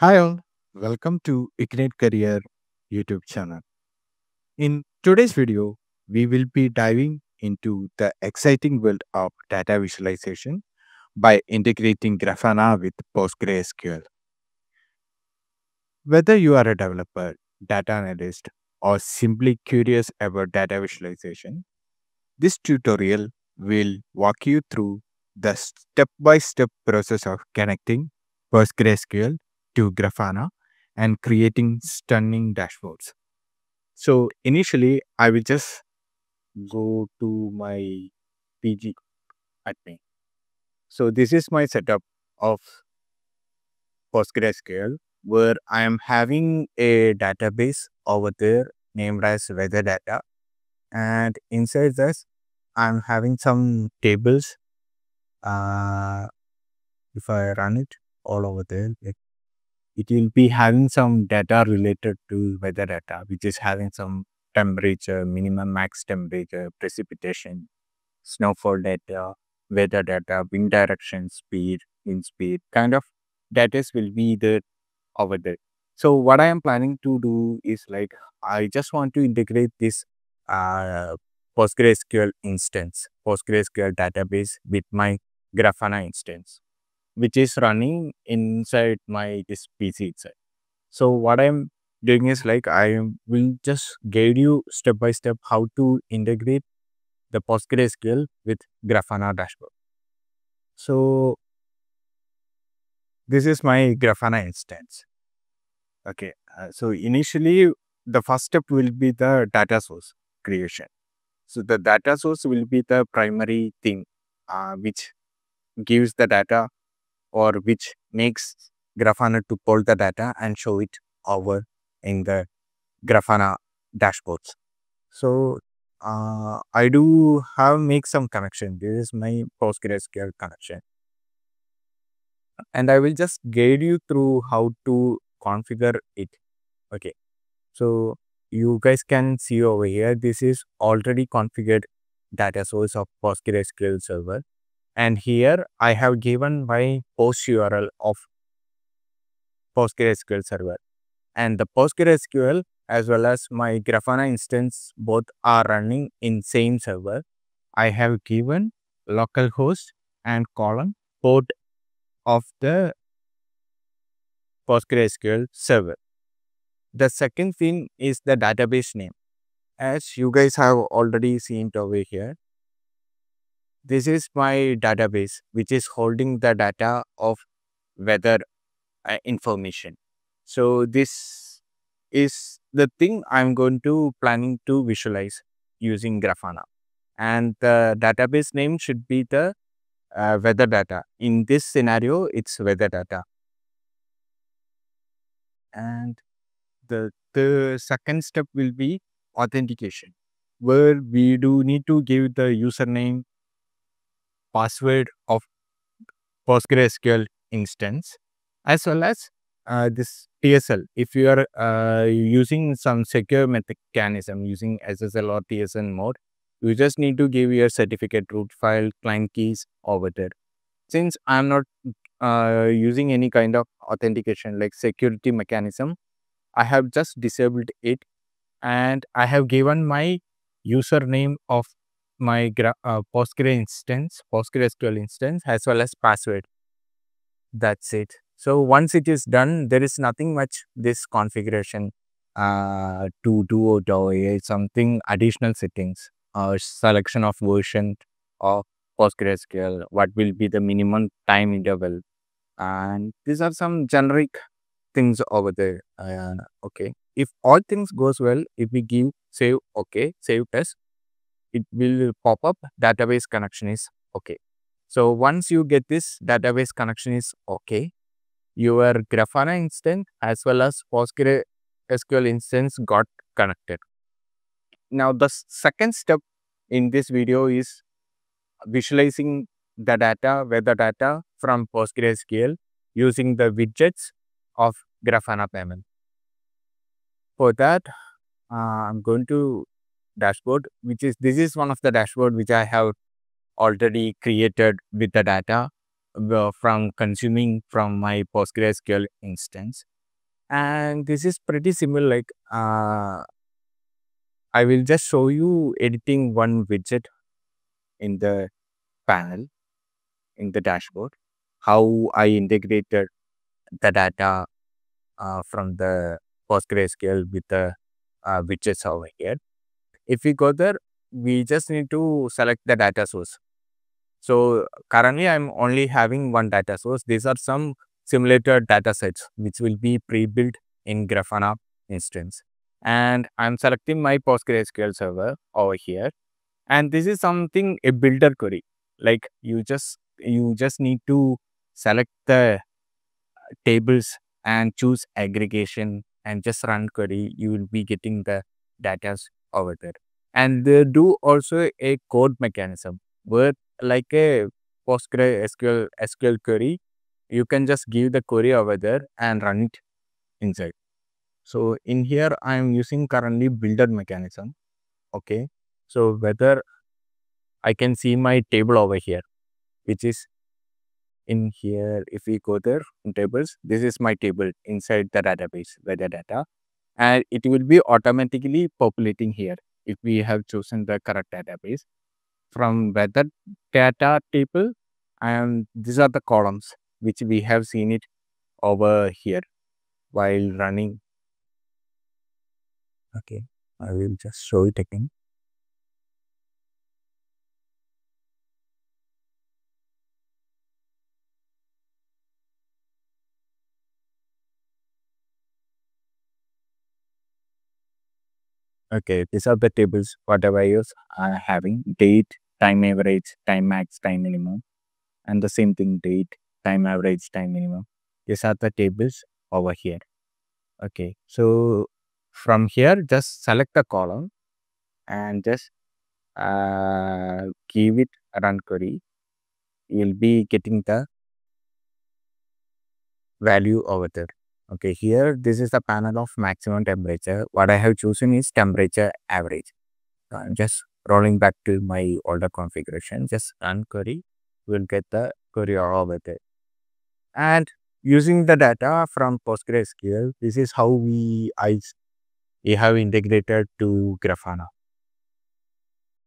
Hi all, welcome to Ignite Career YouTube channel. In today's video, we will be diving into the exciting world of data visualization by integrating Grafana with PostgreSQL. Whether you are a developer, data analyst, or simply curious about data visualization, this tutorial will walk you through the step by step process of connecting PostgreSQL to Grafana and creating stunning dashboards. So initially, I will just go to my PG admin. So this is my setup of PostgreSQL where I am having a database over there named as weather data. And inside this, I'm having some tables. Uh, if I run it all over there, like it will be having some data related to weather data, which is having some temperature, minimum max temperature, precipitation, snowfall data, weather data, wind direction, speed, wind speed, kind of data will be there over there. So what I am planning to do is like I just want to integrate this uh, PostgreSQL instance, PostgreSQL database with my Grafana instance which is running inside my this PC itself. So what I'm doing is like I will just guide you step by step how to integrate the PostgreSQL with Grafana dashboard. So this is my Grafana instance. Okay, uh, so initially the first step will be the data source creation. So the data source will be the primary thing uh, which gives the data or which makes Grafana to pull the data and show it over in the Grafana dashboards. So uh, I do have make some connection. This is my PostgreSQL connection. And I will just guide you through how to configure it. Okay. So you guys can see over here, this is already configured data source of PostgreSQL server and here I have given my post URL of PostgreSQL server and the PostgreSQL as well as my Grafana instance both are running in same server. I have given localhost and colon port of the PostgreSQL server. The second thing is the database name. As you guys have already seen over here, this is my database which is holding the data of weather uh, information. So this is the thing i'm going to planning to visualize using grafana. And the database name should be the uh, weather data. In this scenario it's weather data. And the the second step will be authentication where we do need to give the username password of PostgreSQL instance as well as uh, this TSL. If you are uh, using some secure mechanism using SSL or TSN mode, you just need to give your certificate root file client keys over there. Since I'm not uh, using any kind of authentication like security mechanism, I have just disabled it and I have given my username of my uh, Postgre instance, PostgreSQL instance, as well as password. That's it. So once it is done, there is nothing much this configuration uh, to do or do something additional settings or selection of version of PostgreSQL, what will be the minimum time interval. And these are some generic things over there. Uh, okay. If all things goes well, if we give save okay, save test, it will pop up database connection is okay. So once you get this database connection is okay, your Grafana instance as well as PostgreSQL instance got connected. Now the second step in this video is visualizing the data, weather data from PostgreSQL using the widgets of Grafana payment. For that, uh, I'm going to dashboard, which is this is one of the dashboard which I have already created with the data. uh, from consuming from my PostgreSQL instance. And this is pretty similar. Like uh, I will just show you editing one widget in the panel in the dashboard, how I integrated the data uh, from the PostgreSQL with the uh, widgets over here. If we go there, we just need to select the data source. So currently I'm only having one data source. These are some simulated data sets which will be pre-built in Grafana instance. And I'm selecting my PostgreSQL server over here. And this is something a builder query. Like you just you just need to select the tables and choose aggregation and just run query. You will be getting the data over there. And they do also a code mechanism where like a PostgreSQL SQL query, you can just give the query over there and run it inside. So in here, I am using currently builder mechanism. Okay. So whether I can see my table over here, which is in here. If we go there in tables, this is my table inside the database, weather data, and it will be automatically populating here if we have chosen the correct database. From weather data table and these are the columns which we have seen it over here while running. Okay i will just show it again okay these are the tables whatever use are having date time average time max time minimum and the same thing date time average time minimum. These are the tables over here. Okay so from here just select the column and just uh, give it run query. You'll be getting the value over there okay here this is the panel of maximum temperature. What i have chosen is temperature average. So i'm just rolling back to my older configuration. Just run query. Will get the query over there. And using the data from PostgreSQL, this is how we I we have integrated to Grafana.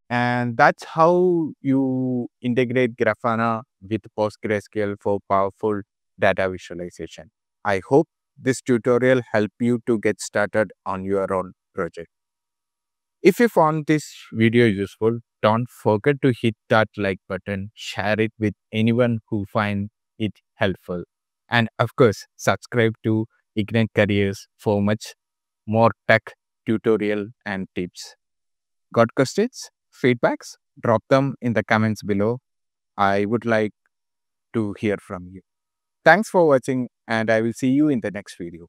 And that's how you integrate Grafana with PostgreSQL for powerful data visualization. I hope this tutorial help you to get started on your own project. If you found this video useful, don't forget to hit that like button, share it with anyone who find it helpful. And of course, subscribe to Ignite Careers for much more tech tutorial and tips. Got questions, feedbacks? Drop them in the comments below. I would like to hear from you. Thanks for watching and I will see you in the next video.